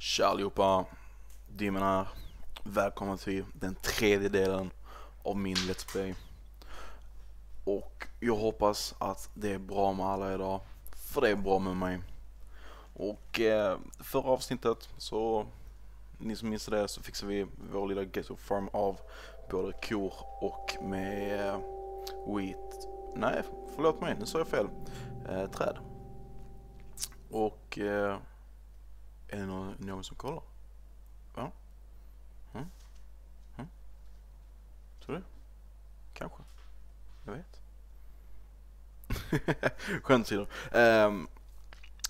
Tja allihopa, Dimmen här. Välkomna till den tredje delen av min Let's Play. Och jag hoppas att det är bra med alla idag, för det är bra med mig. Och eh, förra avsnittet så, ni som missade det, så fixade vi vår lilla ghetto farm av både kor och med eh, wheat. Nej, förlåt mig, nu sa jag fel. Eh, träd. Och eh, är det någon, någon som kollar? Va? Mm? Mm? Tror du? Kanske. Jag vet. Skämt åsido. Um,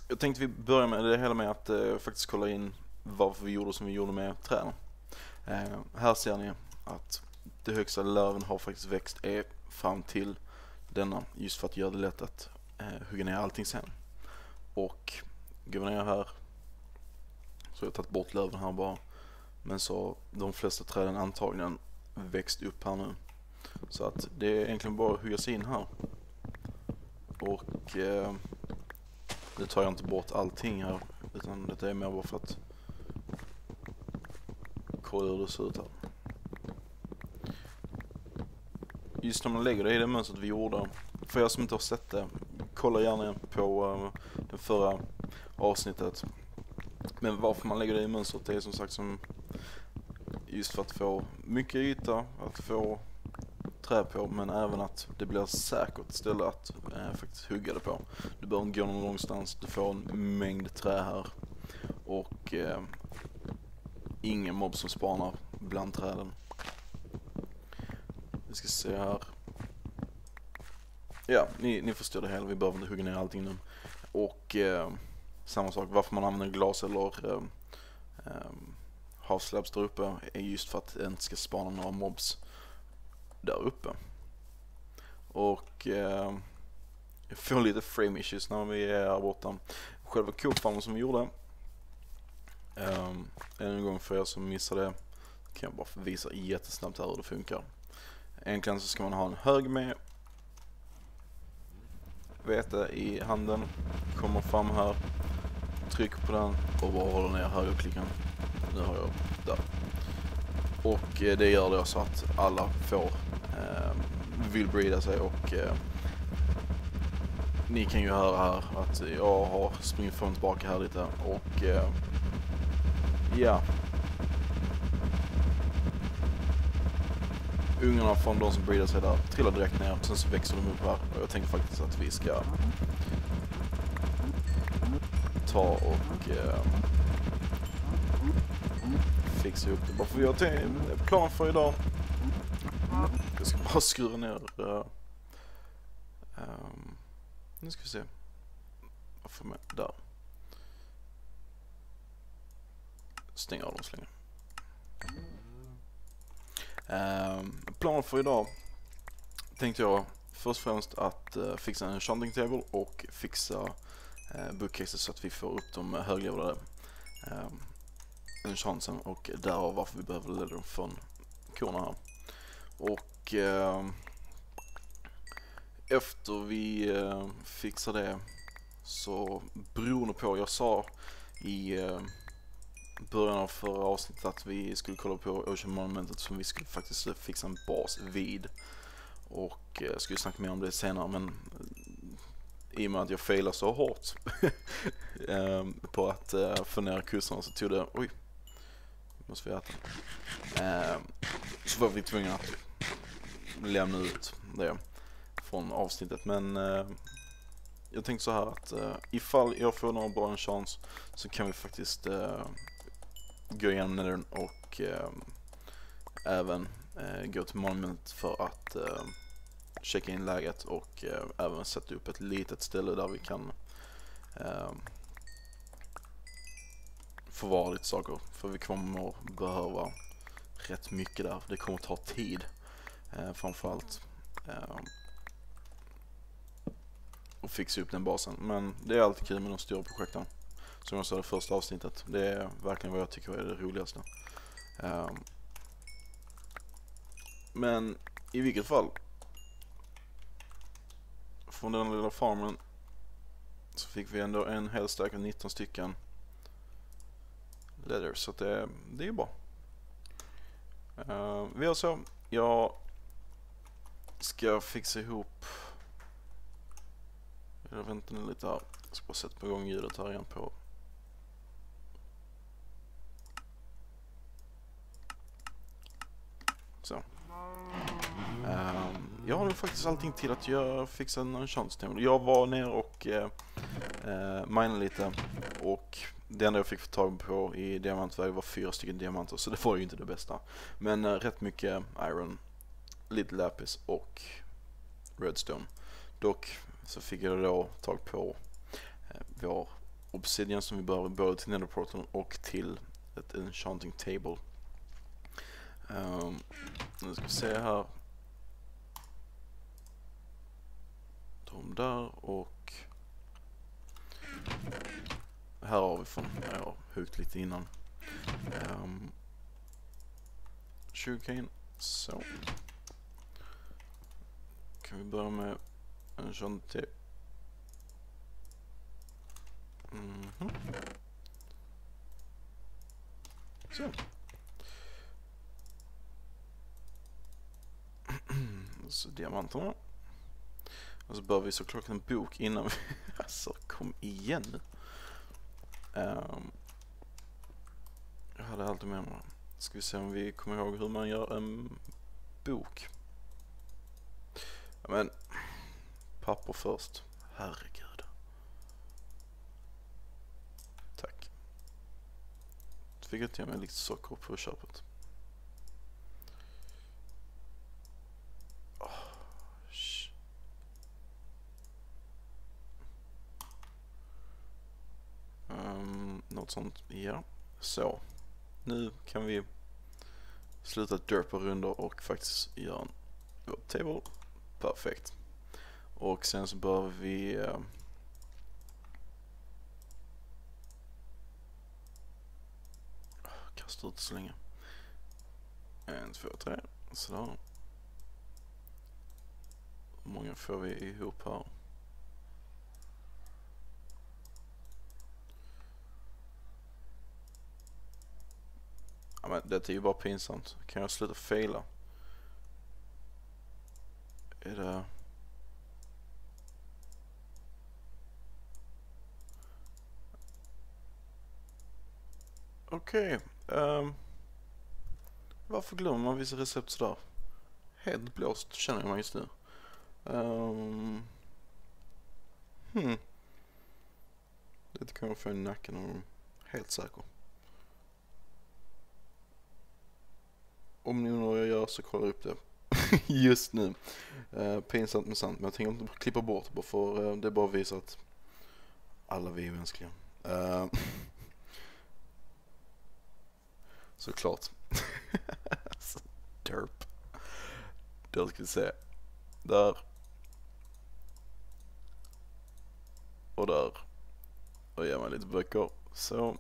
jag tänkte vi börjar med det hela med att uh, faktiskt kolla in varför vi gjorde som vi gjorde med träden. Uh, här ser ni att det högsta löven har faktiskt växt är fram till denna just för att göra det lätt att uh, hugga ner allting sen. Och går vi ner här så jag har tagit bort löven här bara. Men så de flesta träden antagligen växt upp här nu. Så att det är egentligen bara att hugga sig in här. Och eh, nu tar jag inte bort allting här. Utan detta är mer bara för att kolla hur det ser ut här. Just när man lägger det i det mönstret vi gjorde. För er som inte har sett det, kolla gärna på eh, det förra avsnittet. Men varför man lägger det i mönstret det är som sagt som just för att få mycket yta, att få trä på men även att det blir säkert ställe att eh, faktiskt hugga det på. Du behöver inte gå någon långstans, du får en mängd trä här och eh, ingen mobb som spanar bland träden. Vi ska se här. Ja, ni, ni förstår det hela, vi behöver inte hugga ner allting nu. Och eh, samma sak, varför man använder glas eller ehm, ehm, um, um, havslabs där uppe är just för att det inte ska spana några mobs där uppe. Och um, jag får lite frame issues när vi är här borta. Själva kofarmen som vi gjorde, um, en gång för er som missade det, kan jag bara visa jättesnabbt här hur det funkar. Egentligen så ska man ha en hög med vete i handen, kommer fram här, tryck på den och bara håller ner högerklicken. Nu har jag där. Och eh, det gör då så att alla får eh, vill breeda sig och eh, ni kan ju höra här att jag har sprungit fram tillbaka här lite och eh, ja. Ungarna från de som breedar sig där trillar direkt ner och sen så växer de upp här och jag tänker faktiskt att vi ska ta och eh, fixa upp det. Bara för jag har plan för idag. Jag ska bara skruva ner. Eh, um, nu ska vi se. Varför med? Där. Stäng av dem så länge. Ehm, um, planen för idag tänkte jag först och främst att eh, fixa en shunting table och fixa uh, bookcases så att vi får upp de höglevlade enchansen ehm, och därav varför vi behöver leda dem från korna här. Och eh, efter vi eh, fixar det så beroende på, jag sa i ehm, början av förra avsnittet att vi skulle kolla på Ocean Monumentet som vi skulle faktiskt fixa en bas vid. Och eh, jag skulle snacka mer om det senare men eh, i och med att jag failade så hårt ehm, på att eh, få ner kusterna så tog det, oj, måste vi äta. Ehm, så var vi tvungna att lämna ut det från avsnittet. Men jag tänkte så här att ifall jag får någon bra en chans så kan vi faktiskt gå igenom den och eh, även eh, gå till Monument för att eh, checka in läget och eh, även sätta upp ett litet ställe där vi kan eh, förvara lite saker. För vi kommer behöva rätt mycket där. Det kommer ta tid eh, framförallt. Eh, och fixa upp den basen. Men det är alltid kul med de stora projekten. Som jag sa i första avsnittet. Det är verkligen vad jag tycker är det roligaste. Ehm, men i vilket fall. Från den lilla farmen så fick vi ändå en hel stack av 19 stycken leather så att det, det är bra. Uh, vi gör så. Jag ska fixa ihop jag väntar nu lite här. Jag ska bara sätta på igång ljudet här igen på Så. Um, jag har nog faktiskt allting till att jag fixar en chans Jag var ner och eh, eh, minade lite och det enda jag fick få tag på i diamantväg var fyra stycken diamanter så det var ju inte det bästa. Men eh, rätt mycket iron, lite lapis och redstone. Dock så fick jag då tag på eh, vår obsidian som vi behöver både till netherporten och till ett enchanting table. Um, nu ska vi se här. De där och här har vi från, jag har lite innan. Ehm, um, sugarcane, så. Kan vi börja med en sån till. Mm -hmm. Så. Så diamanterna. Och så behöver vi såklart en bok innan vi... Alltså, kom igen nu. Um, jag hade alltid med mig. Ska vi se om vi kommer ihåg hur man gör en bok. Ja, men, papper först. Herregud. Tack. Fick jag till mig lite socker på köpet. Något sånt. Ja, så. Nu kan vi sluta derpa rundor och faktiskt göra en table. Perfekt. Och sen så behöver vi eh, kasta ut så länge. En, två, tre. Sådär. Hur många får vi ihop här? Ja, men det är ju bara pinsamt. Kan jag sluta fejla? Är det... Okej. Okay. Um, varför glömmer man vissa recept sådär? Helt blåst känner jag mig just nu. Um, hmm. Det kan jag få i nacken om helt säker. Om ni undrar vad jag gör så kolla upp det just nu. Uh, pinsamt men sant, men jag tänker inte klippa bort det bara för uh, det bara visar att alla vi är mänskliga. Uh, såklart. Derp. Då ska vi se. Där. Och där. Och ge mig lite böcker. Så.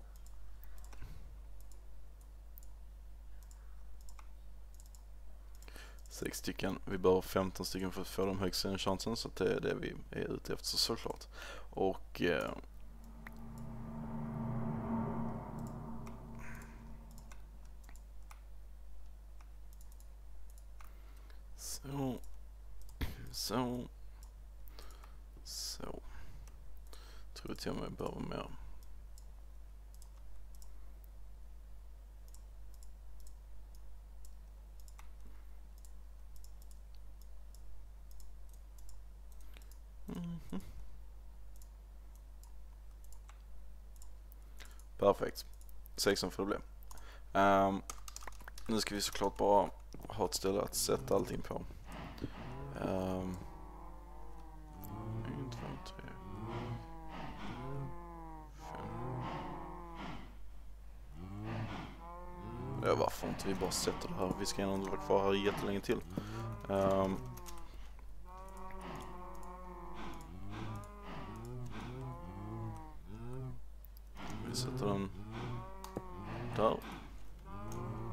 Sex stycken. Vi behöver 15 stycken för att få de högsta chansen så det är det vi är ute efter såklart. Och eh, Så. Så. Så. Tror till och med jag behöver mer. Mhm. Perfekt. 16 får det bli. Um, nu ska vi såklart bara ha ett ställe att sätta allting på. Um, en, två, tre, Ja, varför inte vi bara sätter det här? Vi ska ändå inte vara kvar här jättelänge till. Um, sätter den där.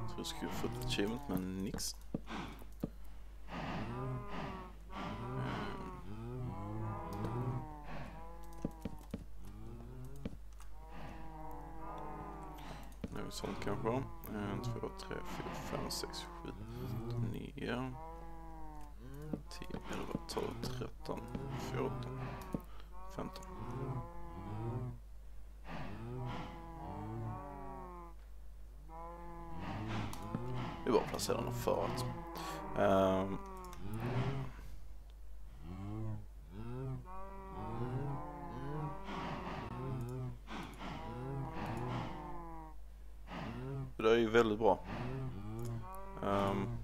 Så jag skulle få ett achievement men nix. Nu sånt kanske. 1, 2, 3, 4, 5, 6, 7, 9, 10, 11, 12, 13, 14, 15. Vi bara placerar honom för att. Um, det är ju väldigt bra. Um,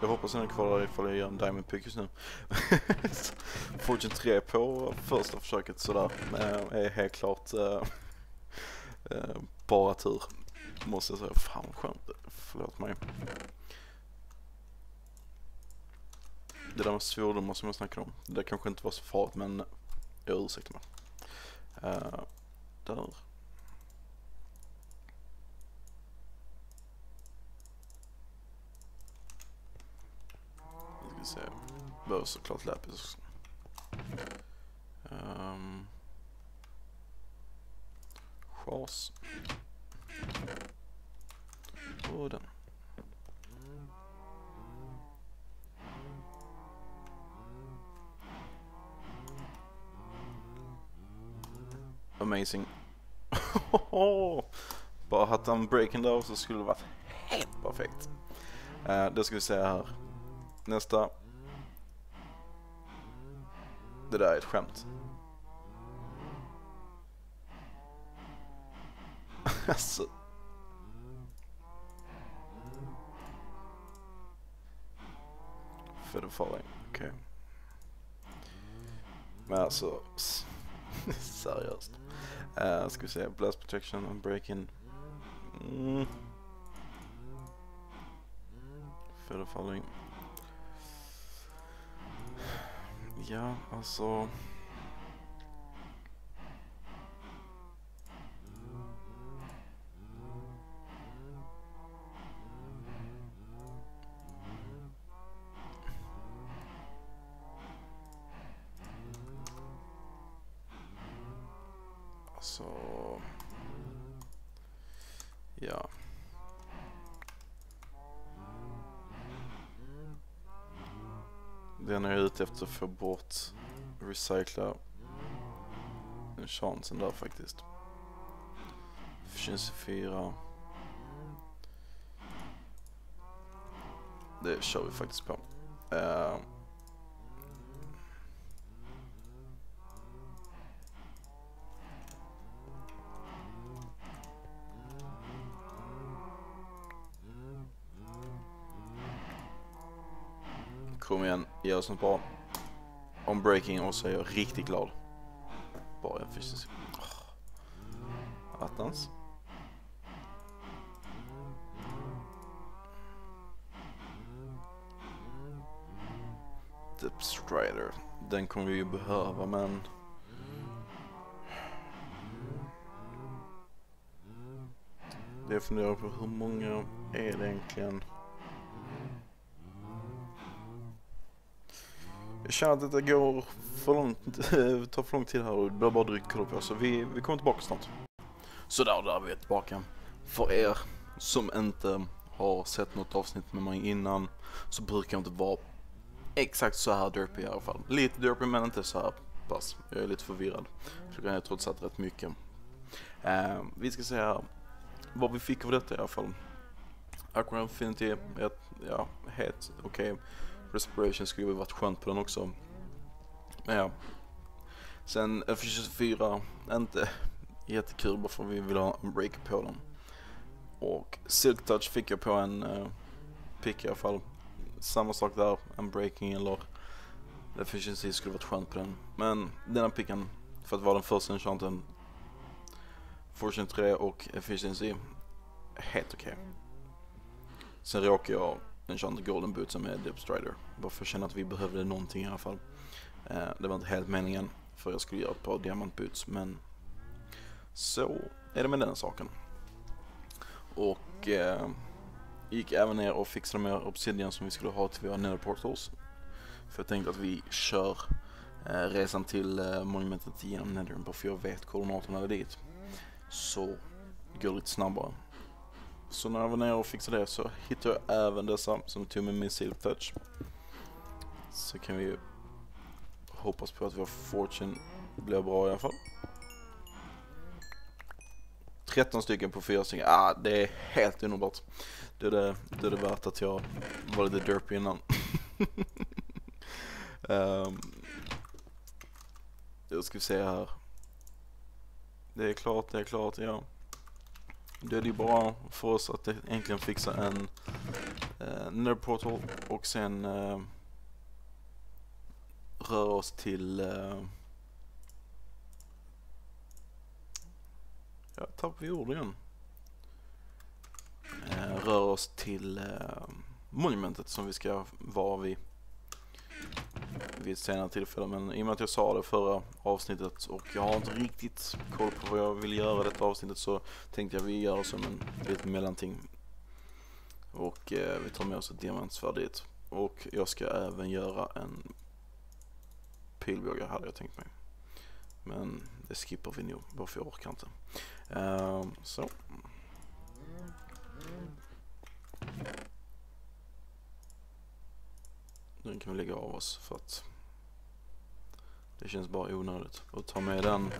jag hoppas den är kvar där ifall jag gör en Diamond Pick just nu. Fortune 3 på första försöket sådär ehm, är helt klart uh, uh, bara tur. Måste jag säga. Fan vad skönt. Förlåt mig. Det där med svordomar som jag snackade om. Det där kanske inte var så farligt men jag ursäktar mig. Uh, där. Vi ska se. Behöver såklart läpis också. Um, chas. Den. Amazing. Bara haft en breaking där så skulle det varit helt perfekt. Uh, det ska vi se här. Nästa. Det där är ett skämt. alltså. Det farliga, okej. Okay. Men alltså, seriöst. Uh, ska vi se, blast protection and break-in. Mm. För farliga. Ja, alltså. Alltså. Den att få bort, recycla chansen där faktiskt. Efficiency 4. Det kör vi faktiskt på. Uh. Kom igen, ge oss något bra. Om breaking och så är jag riktigt glad. Bara en fysisk. Oh. Attans. Dip Strider. Den kommer vi ju behöva men... Det jag funderar på hur många är det egentligen? Känner att det går för långt, eh, tar för lång tid här och det blir bara drygt kolla på så vi, vi kommer tillbaka snart. Så där, där är vi tillbaka. För er som inte har sett något avsnitt med mig innan så brukar jag inte vara exakt så här derpy i alla fall. Lite derpy men inte så här pass. Jag är lite förvirrad. Klockan är trots allt rätt mycket. Eh, vi ska se här vad vi fick av detta i alla fall. Aqua Infinity, ett, ja, helt okej. Okay. Respiration skulle ju varit skönt på den också. Men ja. Sen F24, inte jättekul bara för att vi vill ha en break på den. Och Silk Touch fick jag på en uh, pick i alla fall. Samma sak där, en breaking eller efficiency skulle varit skönt på den. Men denna picken, för att vara den första enchanten, Fortune 3 och efficiency, helt okej. Okay. Sen råkar jag enchant golden boots med Deep Strider. Bara för att känna att vi behövde någonting i alla fall. Eh, det var inte helt meningen för jag skulle göra ett par diamantboots men så är det med den saken. Och eh, gick även ner och fixade med obsidian som vi skulle ha till våra nether portals. För jag tänkte att vi kör eh, resan till eh, monumentet genom Nether bara för jag vet koordinaterna dit. Så går lite snabbare. Så när jag var nere och fixade det så hittade jag även dessa som tog med Missile Touch. Så kan vi hoppas på att vår Fortune blir bra i alla fall. 13 stycken på 4 stycken, ah, det är helt underbart. Det är det, det är det värt att jag var lite derpy innan. Ehm, um, då ska vi se här. Det är klart, det är klart, ja. Då är det ju bara för oss att egentligen fixa en eh, Nether Portal och sen eh, röra oss till Eh, Jag tappade ord igen. Eh, röra oss till eh, monumentet som vi ska vara vid vid ett senare tillfälle men i och med att jag sa det förra avsnittet och jag har inte riktigt koll på vad jag vill göra i detta avsnittet så tänkte jag vi gör det som en litet mellanting. Och eh, vi tar med oss ett diamantsvärd dit. Och jag ska även göra en pilbåge hade jag tänkt mig. Men det skippar vi nog bara för jag orkar inte. Uh, så. Den kan vi lägga av oss för att det känns bara onödigt att ta med den.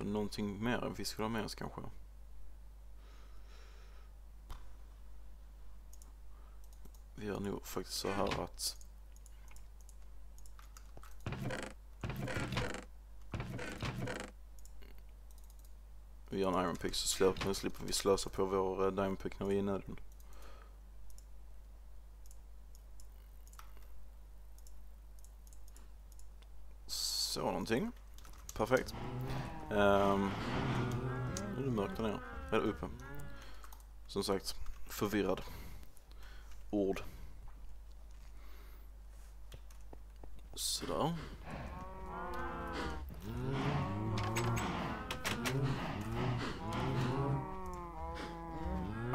Någonting mer vi skulle ha med oss kanske. Vi gör nog faktiskt så här att vi gör en iron pick så slipper vi slösa på vår eh, diamond pick när vi är i nöden. Så någonting. Perfekt. Um, nu är det mörkt där nere. Eller uppe. Som sagt, förvirrad. Ord. Sådär.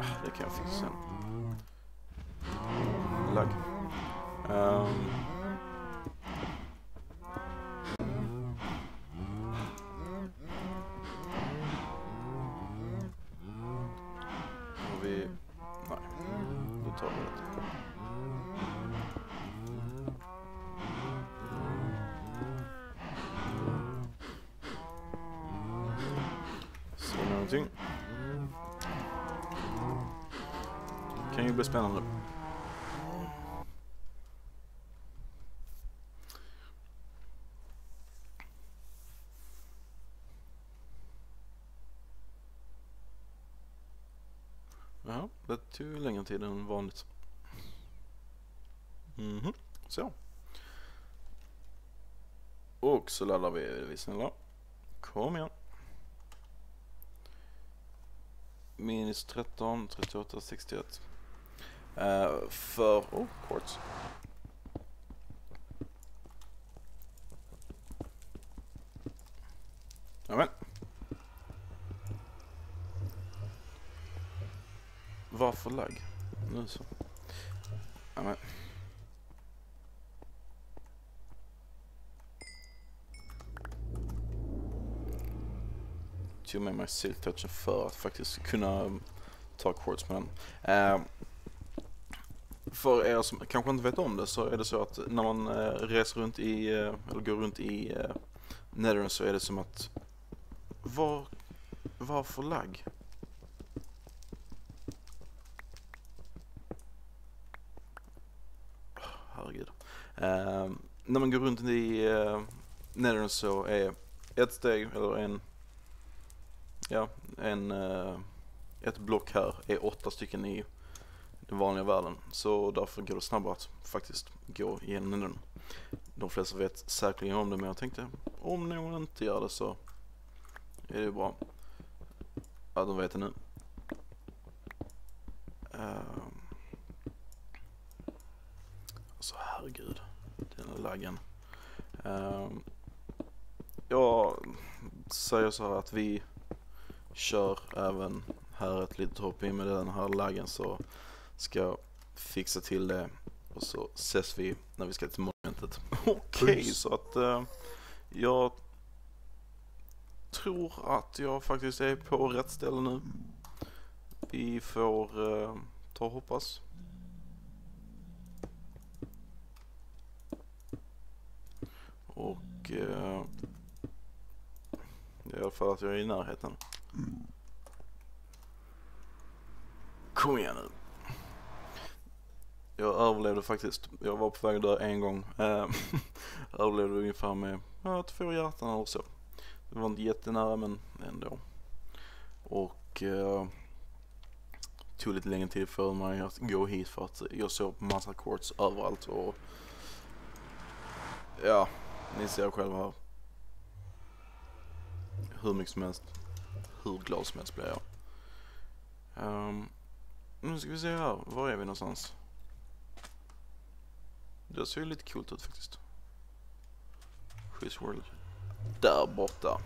Ah, det kan jag fixa sen. Lagg. Um, bli spännande. Ja, det tog längre tid än vanligt. Mhm, mm så. Och så laddar vi, vi snälla. Kom igen. minus 13, 38, 61. Uh, för, oh, quartz. Jamen. Varför lagg? Nu så. Amen. tog med mig silktouchen för att faktiskt kunna ta quartz med den. Eh, för er som kanske inte vet om det så är det så att när man eh, reser runt i, eh, eller går runt i eh, Netherlands så är det som att var, var för lagg? Herregud. Eh, när man går runt i eh, Netherlands så är ett steg eller en ja, en, eh, ett block här är åtta stycken i den vanliga världen. Så därför går det snabbare att faktiskt gå igenom den. De flesta vet säkerligen om det men jag tänkte om någon inte gör det så är det bra att de vet det nu. Uh, alltså herregud, den här laggen. Uh, jag säger så här att vi kör även här ett litet hopp in med den här laggen så ska fixa till det och så ses vi när vi ska till monumentet. Okej, okay, så att uh, jag tror att jag faktiskt är på rätt ställe nu. Vi får uh, ta och hoppas. Och uh, i alla fall att jag är i närheten. Kom igen nu. Jag överlevde faktiskt. Jag var på väg att dö en gång. Ehm, överlevde ungefär med ja, två hjärtan eller så. Det var inte jättenära men ändå. Och eh, tog lite längre tid för mig att gå hit för att jag såg massa quartz överallt och ja, ni ser själva här. Hur mycket som helst, hur glad som helst blir jag. Um, nu ska vi se här, var är vi någonstans? Det ser ju lite coolt ut faktiskt. Quiz World. Där borta.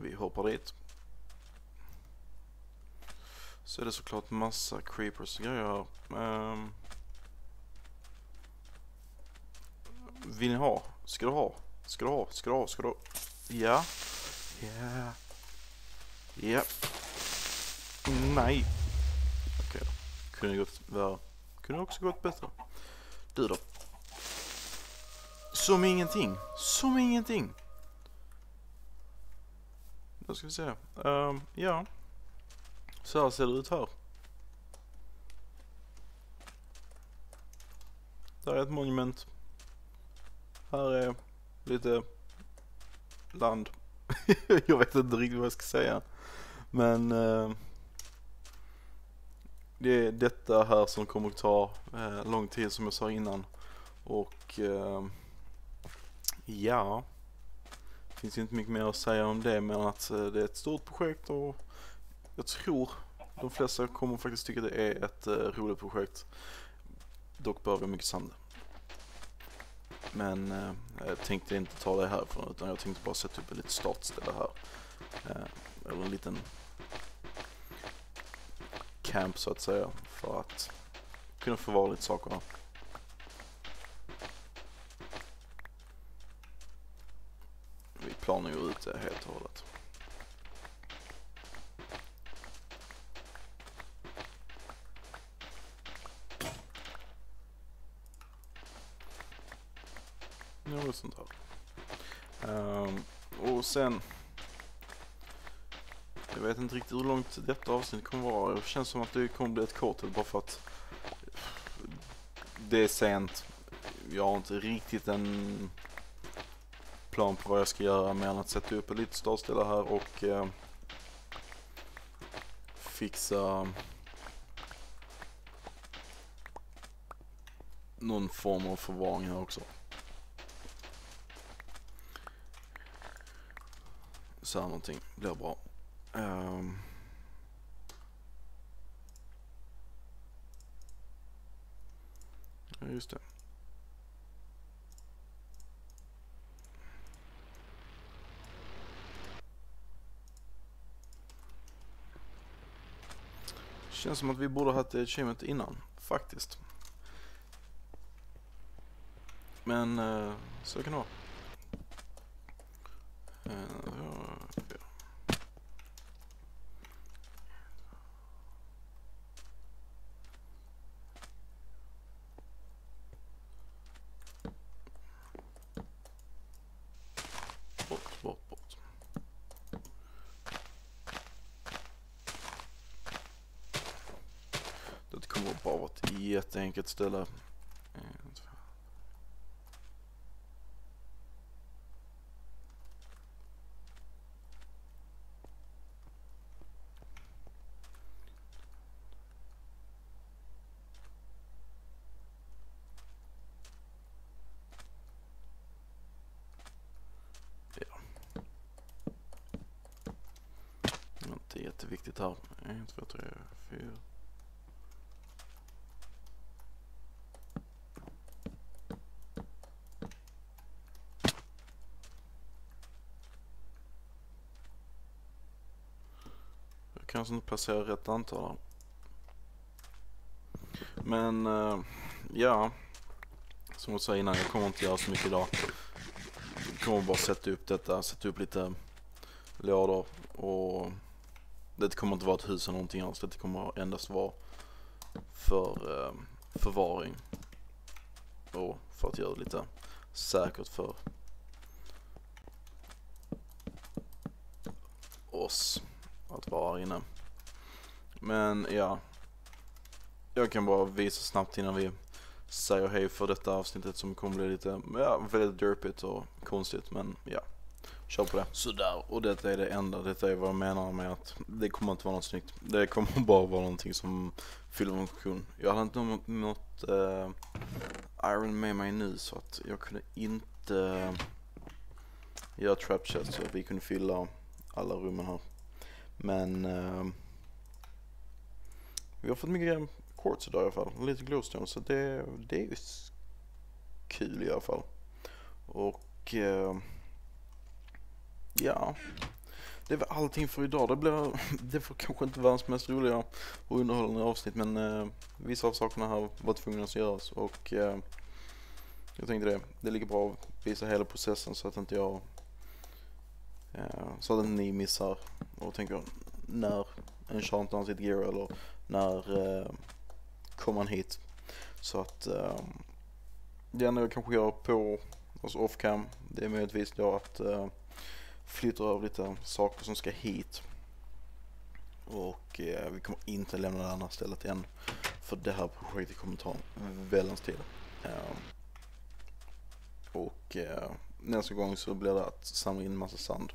Vi hoppar dit. Så är det såklart massa creepers och grejer um, Vill ni ha? Ska du ha? Ska du ha? Ska du ha? Ska du ha? Ja. Ja. Ja. Nej. Okej okay, då. Kunde gått värre. Kunde också gått bättre. Du då? Som ingenting. Som ingenting. Då ska vi se. Um, ja. Så här ser det ut här. Där är ett monument. Här är lite land. jag vet inte riktigt vad jag ska säga. Men uh, det är detta här som kommer att ta eh, lång tid som jag sa innan. Och eh, ja, det finns inte mycket mer att säga om det men att eh, det är ett stort projekt och jag tror de flesta kommer faktiskt tycka det är ett eh, roligt projekt. Dock behöver jag mycket sand. Men eh, jag tänkte inte ta det härifrån utan jag tänkte bara sätta upp ett litet startställe här. Eller en liten camp så att säga för att kunna förvara lite saker här. Vi planar ju ut det helt och hållet. Något sånt här. Um, och sen. Jag vet inte riktigt hur långt detta avsnitt kommer vara. Det känns som att det kommer bli ett kort bara för att det är sent. Jag har inte riktigt en plan på vad jag ska göra mer än att sätta upp ett litet startställe här och eh, fixa någon form av förvaring här också. så här någonting blir bra. Um. Ja, just det. Känns som att vi borde ha haft achievement innan, faktiskt. Men eh, så kan det vara. Eh, jätteenkelt ställe. Inte jätteviktigt här. 1, 2, 3, 4. Kanske inte placerar rätt antal Men uh, ja, som jag sa innan, jag kommer inte göra så mycket idag. Jag kommer bara sätta upp detta, sätta upp lite lådor och det kommer inte vara ett hus eller någonting alls. Det kommer endast vara för eh, förvaring och för att göra det lite säkert för oss att vara här inne. Men ja, jag kan bara visa snabbt innan vi säger hej för detta avsnittet som kommer bli lite, ja, väldigt derpigt och konstigt men ja. Kör på det. Sådär, och detta är det enda. Detta är vad jag menar med att det kommer inte vara något snyggt. Det kommer bara vara någonting som fyller en funktion. Jag hade inte något, uh, Iron med mig nu så att jag kunde inte eh, göra trap chest så att vi kunde fylla alla rummen här. Men uh, vi har fått mycket quartz idag i alla fall. Lite glowstone så det, det är ju kul i alla fall. Och uh, ja, det var allting för idag. Det blir, det får kanske inte världens mest roliga och underhållande avsnitt men uh, vissa av sakerna här var tvungna att göras och uh, jag tänkte det, det ligger bra att visa hela processen så att inte jag Eh, så att inte ni missar och tänker när en har sitt gear eller när eh, uh, kommer han hit. Så att uh, det enda jag kanske gör på alltså off cam det är möjligtvis då att uh, flytta över lite saker som ska hit. Och eh, vi kommer inte lämna det andra stället än. För det här projektet kommer ta väldans tid. Och nästa gång så blir det att samla in massa sand.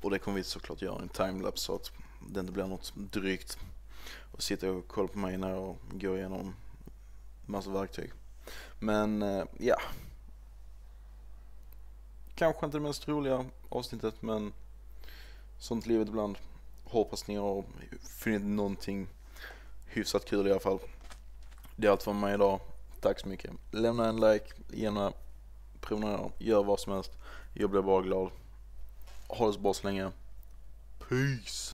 Och det kommer vi såklart göra i en timelapse så att det inte blir något drygt. Och sitta och kolla på mig när jag går igenom massa verktyg. Men eh, ja, kanske inte det mest roliga avsnittet men sånt livet ibland. Hoppas ni har funnit någonting hyfsat kul i alla fall. Det är allt från mig idag. Tack så mycket. Lämna en like, gärna prenumerera, gör vad som helst. Jag blir bara glad. Ha det så bra så länge. Peace!